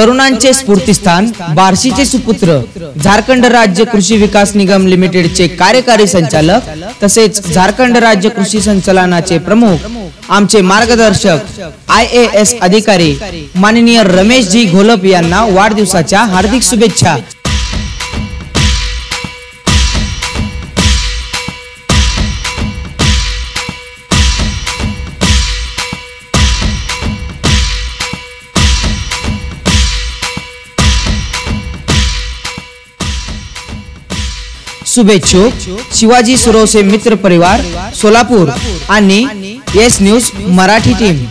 तरुणांचे स्फूर्तीस्थान बार्शीचे सुपुत्र झारखंड राज्य कृषी विकास निगम लिमिटेडचे कार्यकारी संचालक तसेच झारखंड राज्य कृषी संचालनाचे प्रमुख आमचे मार्गदर्शक आय ए एस अधिकारी माननीय रमेश जी घोलप यांना वाढदिवसाच्या हार्दिक शुभेच्छा. शुभेच्छुक शिवाजी सुरवसे मित्र परिवार सोलापूर आणि येस न्यूज मराठी टीम